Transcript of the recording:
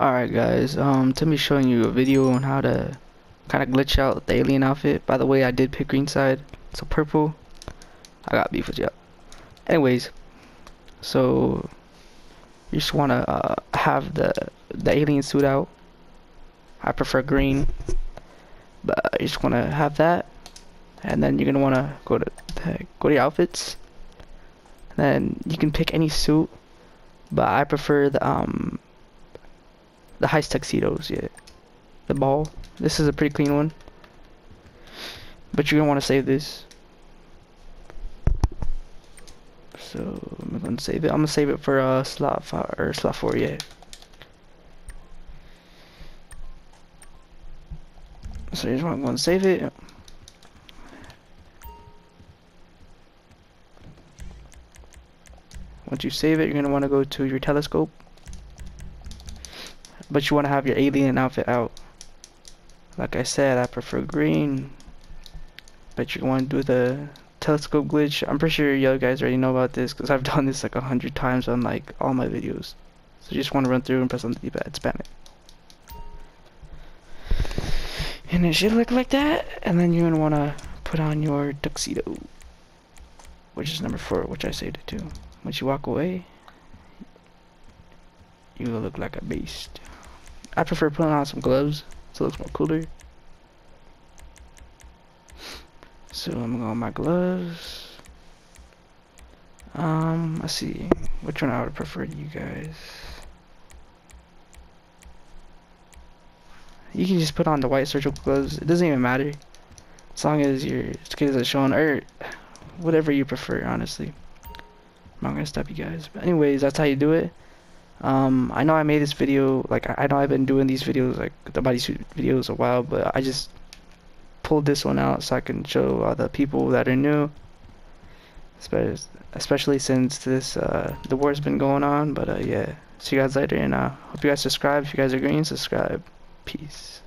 Alright guys, um, to me showing you a video on how to kind of glitch out the alien outfit. By the way, I did pick green side, so purple. I got beef with you. Anyways, so you just want to uh, have the the alien suit out. I prefer green, but you just want to have that, and then you're gonna want to go to the, go to your outfits. Then you can pick any suit, but I prefer the um the heist tuxedos, yeah. The ball. This is a pretty clean one. But you're gonna want to save this. So I'm gonna save it. I'm gonna save it for uh slot five or slot four, yeah. So here's what I'm gonna save it. Once you save it, you're gonna want to go to your telescope but you want to have your alien outfit out. Like I said, I prefer green. But you want to do the telescope glitch. I'm pretty sure you guys already know about this because I've done this like a hundred times on like all my videos. So you just want to run through and press on the D-pad, spam it. And it should look like that. And then you're going to want to put on your tuxedo. Which is number four, which I saved it to. Once you walk away, you will look like a beast. I prefer putting on some gloves so it looks more cooler. So I'm going on my gloves. Um, let's see. Which one I would prefer you guys? You can just put on the white surgical gloves. It doesn't even matter. As long as your skin isn't showing, or whatever you prefer, honestly. I'm not gonna stop you guys. But anyways, that's how you do it. Um, I know I made this video, like, I know I've been doing these videos, like, the bodysuit videos a while, but I just pulled this one out so I can show all the people that are new. Especially since this, uh, the war's been going on, but, uh, yeah. See you guys later, and, uh, hope you guys subscribe. If you guys are green, subscribe. Peace.